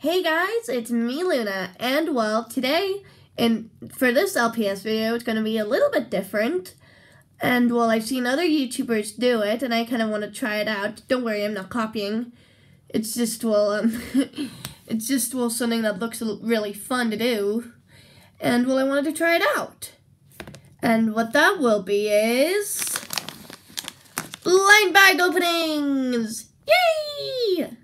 Hey guys, it's me Luna, and well, today, and for this LPS video, it's going to be a little bit different. And well, I've seen other YouTubers do it, and I kind of want to try it out. Don't worry, I'm not copying. It's just, well, um, it's just, well, something that looks really fun to do. And well, I wanted to try it out. And what that will be is... Blind bag openings! Yay!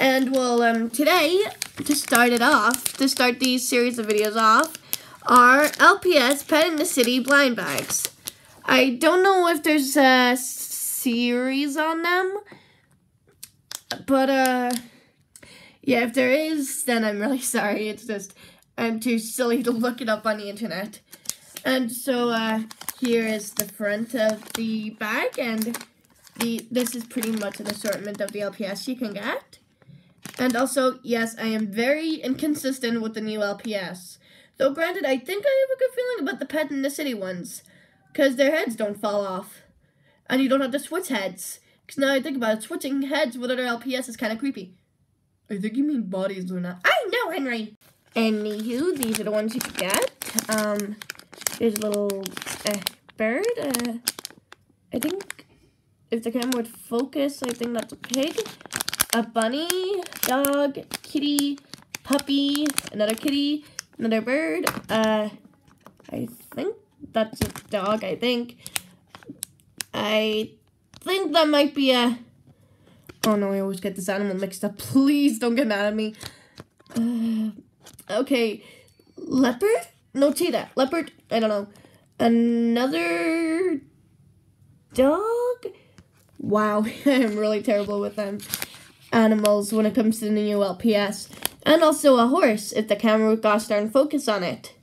And well, um, today, to start it off, to start these series of videos off, are LPS Pet in the City blind bags. I don't know if there's a series on them, but, uh, yeah, if there is, then I'm really sorry. It's just, I'm too silly to look it up on the internet. And so, uh, here is the front of the bag, and the this is pretty much an assortment of the LPS you can get. And also, yes, I am very inconsistent with the new LPS. Though granted, I think I have a good feeling about the Pet in the City ones. Because their heads don't fall off. And you don't have to switch heads. Because now I think about it, switching heads with other LPS is kind of creepy. I think you mean bodies, Luna. I know, Henry! Anywho, these are the ones you could get. Um, there's a little uh, bird. Uh, I think if the camera would focus, I think that's a pig a bunny, dog, kitty, puppy, another kitty, another bird. Uh, I think that's a dog, I think. I think that might be a... Oh no, I always get this animal mixed up. Please don't get mad at me. Uh, okay, leopard? No, cheetah. Leopard? I don't know. Another dog? Wow, I'm really terrible with them animals when it comes to the new LPS. And also a horse if the camera gosh darn focus on it.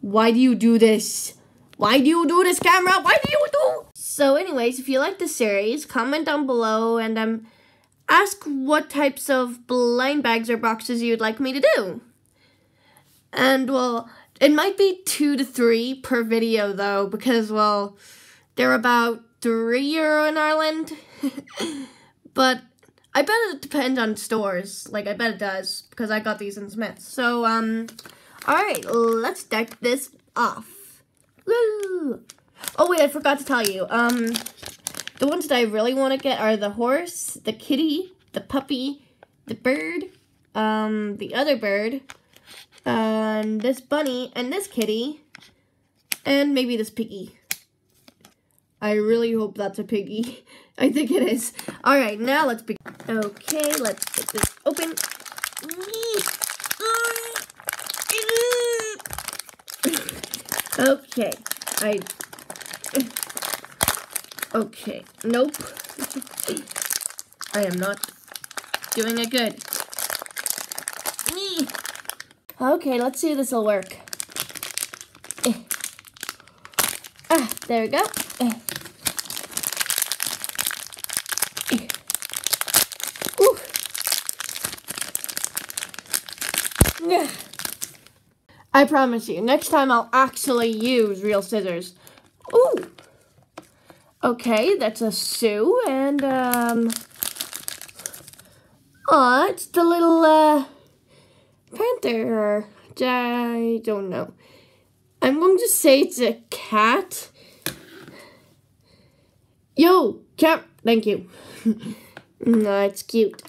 Why do you do this? Why do you do this, camera? Why do you do? So anyways, if you like the series, comment down below and um, ask what types of blind bags or boxes you'd like me to do. And well, it might be two to three per video though, because well, they're about three euro in Ireland. but I bet it depends on stores. Like, I bet it does, because I got these in Smyths. So, um, alright, let's start this off. Woo! Oh, wait, I forgot to tell you. Um, the ones that I really want to get are the horse, the kitty, the puppy, the bird, um, the other bird, and this bunny, and this kitty, and maybe this piggy. I really hope that's a piggy. I think it is. Alright, now let's begin. Okay, let's get this open. Okay, I... Okay, nope. I am not doing it good. Okay, let's see if this will work. Ah, there we go. I promise you, next time I'll actually use real scissors. Ooh. Okay, that's a Sue, and, um... Aw, it's the little, uh... Panther. I don't know. I'm going to say it's a cat. Yo, cat. Thank you. no, it's cute.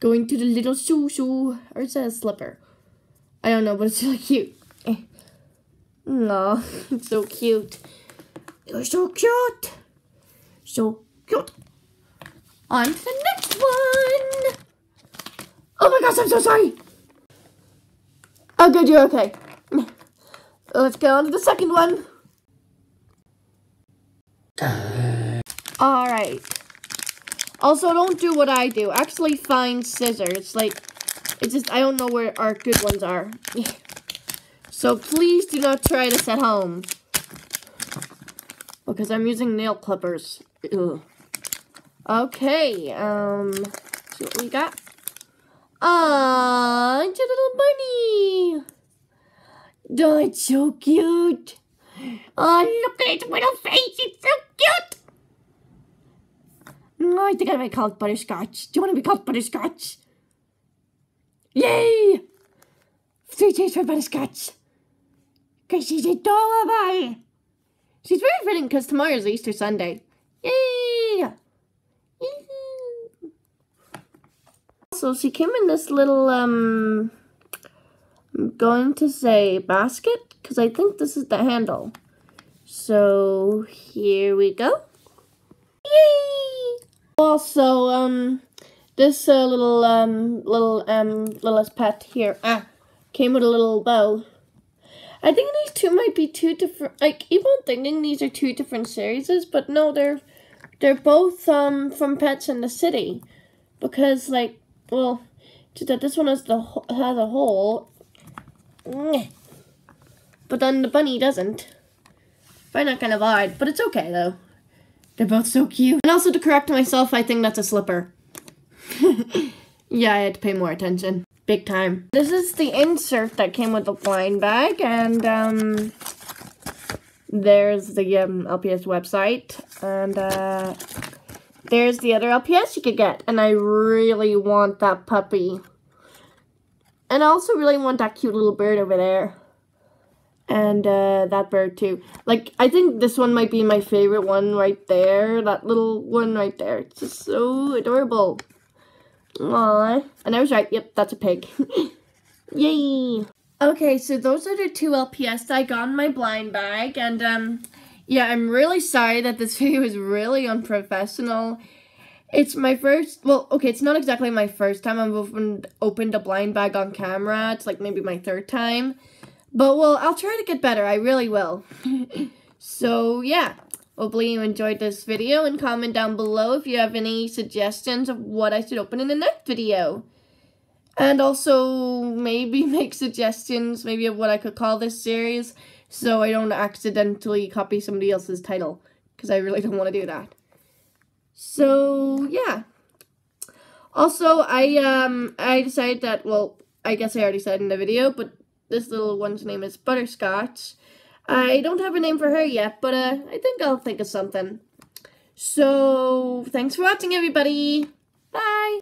Going to the little shoe shoe. Or is that a slipper? I don't know, but it's really cute. No, it's so cute. You're so cute. So cute. On to the next one. Oh my gosh, I'm so sorry. Oh, good, you're okay. Let's go on to the second one. Alright. Also, don't do what I do. Actually find scissors. Like, it's just, I don't know where our good ones are. so please do not try this at home. Because I'm using nail clippers. Ugh. Okay, um, see what we got. Ah, it's a little bunny. Oh, it's so cute. Oh, look at its little face. It's so cute. I think I might call it Butterscotch. Do you want to be called Butterscotch? Yay! Three cheers for Butterscotch. Because she's a adorable. She's very fitting because tomorrow's Easter Sunday. Yay! So she came in this little, um, I'm going to say basket because I think this is the handle. So here we go. Yay! Also, um, this uh, little, um, little, um, littlest pet here, ah, came with a little bow. I think these two might be two different, like, even thinking these are two different series, but no, they're, they're both, um, from Pets in the City. Because, like, well, just that this one has, the, has a hole, but then the bunny doesn't. Find that kind of odd, but it's okay, though. They're both so cute. And also to correct myself, I think that's a slipper. yeah, I had to pay more attention. Big time. This is the insert that came with the blind bag, and um, there's the um, LPS website, and uh, there's the other LPS you could get, and I really want that puppy. And I also really want that cute little bird over there and uh, that bird too. Like, I think this one might be my favorite one right there. That little one right there. It's just so adorable. Aww. And I was right. Yep, that's a pig. Yay! Okay, so those are the two LPS I got in my blind bag. And, um, yeah, I'm really sorry that this video is really unprofessional. It's my first, well, okay, it's not exactly my first time I've opened, opened a blind bag on camera. It's like maybe my third time. But, well, I'll try to get better. I really will. so, yeah. Hopefully you enjoyed this video and comment down below if you have any suggestions of what I should open in the next video. And also maybe make suggestions maybe of what I could call this series so I don't accidentally copy somebody else's title because I really don't want to do that. So, yeah. Also, I um I decided that well, I guess I already said in the video, but this little one's name is Butterscotch. I don't have a name for her yet, but uh, I think I'll think of something. So, thanks for watching, everybody. Bye.